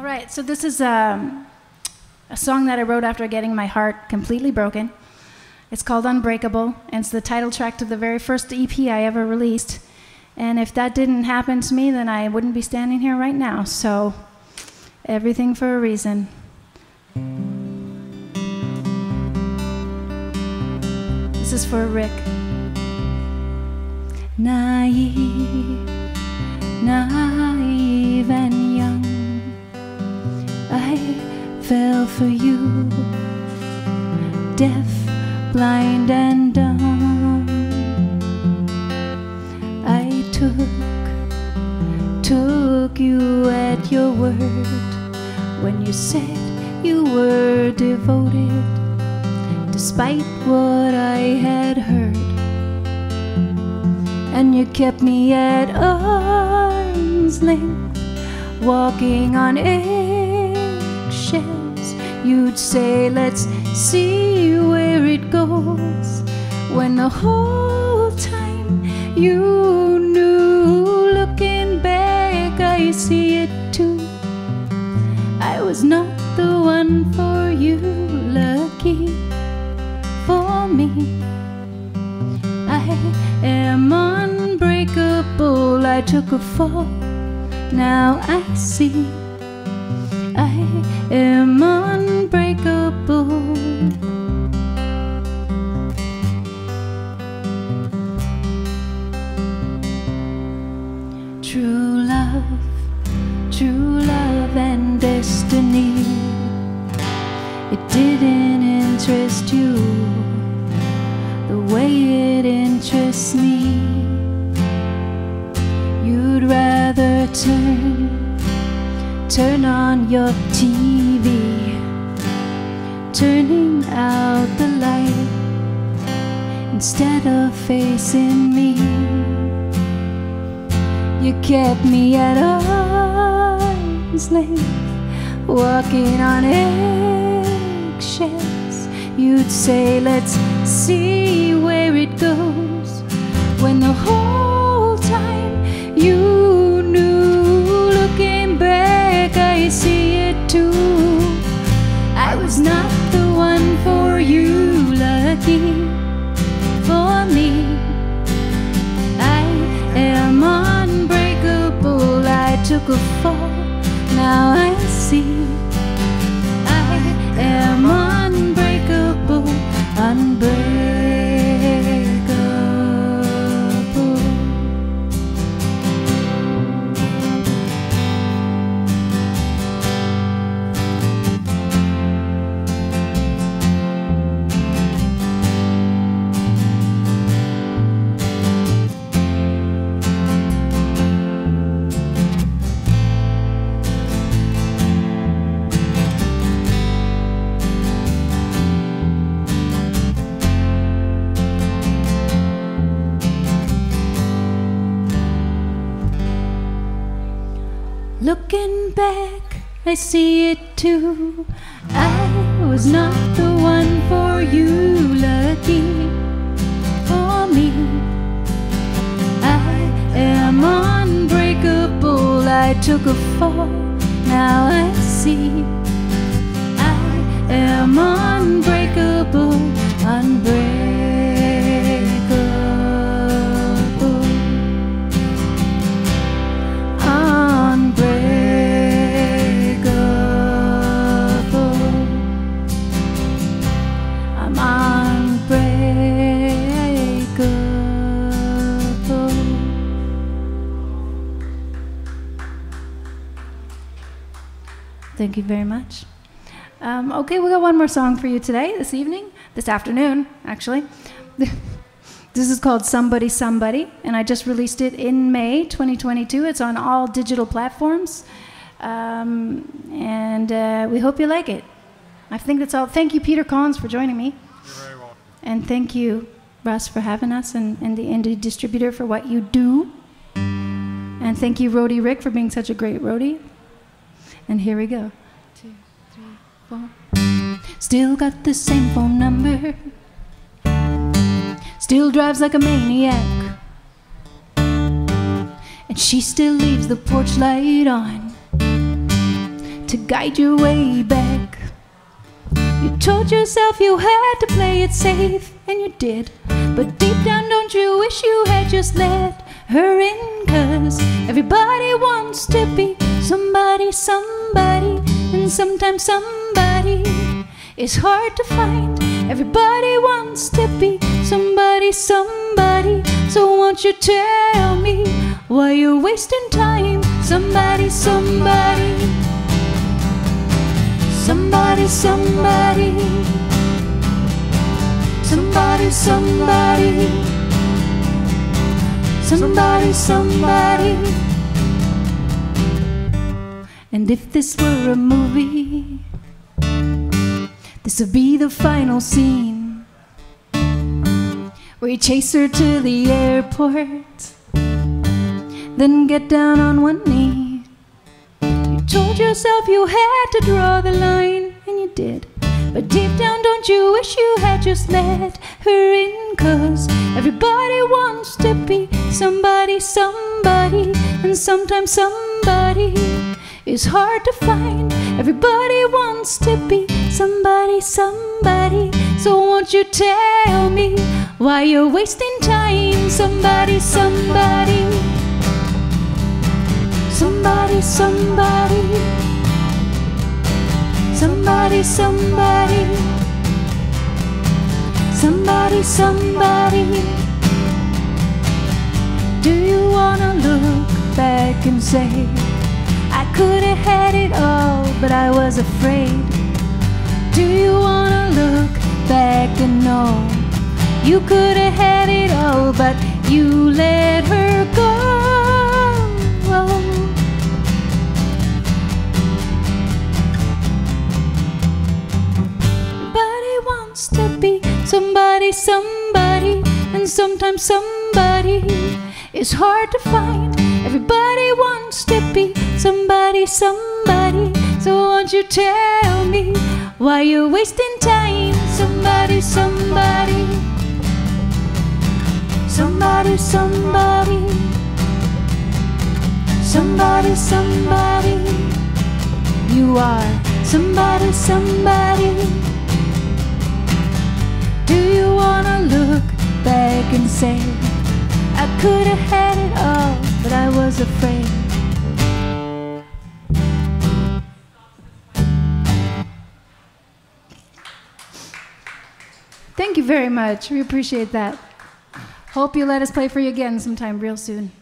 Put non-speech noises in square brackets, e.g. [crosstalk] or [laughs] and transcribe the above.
All right, so this is um, a song that I wrote after getting my heart completely broken. It's called Unbreakable, and it's the title track to the very first EP I ever released. And if that didn't happen to me, then I wouldn't be standing here right now. So, everything for a reason. This is for Rick. Naive, naive and. I fell for you, deaf, blind, and dumb. I took, took you at your word when you said you were devoted, despite what I had heard. And you kept me at arm's length, walking on You'd say, Let's see where it goes. When the whole time you knew, looking back, I see it too. I was not the one for you, lucky for me. I am unbreakable. I took a fall, now I see. Turn, turn on your TV, turning out the light instead of facing me. You kept me at arm's length, walking on eggshells. You'd say, Let's see where it goes. When the whole took a fall, now I see. Back, I see it too. I was not the one for you, lucky for me. I am unbreakable. I took a fall, now I see. Thank you very much. Um, okay, we got one more song for you today, this evening, this afternoon, actually. [laughs] this is called Somebody Somebody, and I just released it in May 2022. It's on all digital platforms, um, and uh, we hope you like it. I think that's all. Thank you, Peter Collins, for joining me. You're very welcome. And thank you, Russ, for having us, and, and the indie distributor for what you do. And thank you, Roadie Rick, for being such a great roadie. And here we go. Two, three, four. Still got the same phone number. Still drives like a maniac. And she still leaves the porch light on. to guide your way back. You told yourself you had to play it safe, and you did. But deep down, don't you wish you had just let her in? Cause everybody wants to be somebody, somebody, and sometimes somebody is hard to find. Everybody wants to be somebody, somebody. So won't you tell me why you're wasting time? Somebody, somebody. Somebody, somebody. Somebody, somebody. Somebody, somebody. If this were a movie, this would be the final scene you chase her to the airport, then get down on one knee. You told yourself you had to draw the line, and you did. But deep down, don't you wish you had just let her in? Cause everybody wants to be somebody, somebody, and sometimes somebody is hard to find. Everybody wants to be somebody, somebody. So won't you tell me why you're wasting time? Somebody, somebody. Somebody, somebody. Somebody, somebody. Somebody, somebody. Do you wanna look back and say, could have had it all, but I was afraid? Do you wanna look back and know you could have had it all, but you let her go? Everybody wants to be somebody, somebody, and sometimes somebody is hard to find. Everybody wants to be somebody, somebody. So won't you tell me why you're wasting time? Somebody, somebody. Somebody, somebody. Somebody, somebody. You are somebody, somebody. Do you wanna look back and say, I could have had it all, but I was afraid? Thank you very much. We appreciate that. Hope you let us play for you again sometime real soon.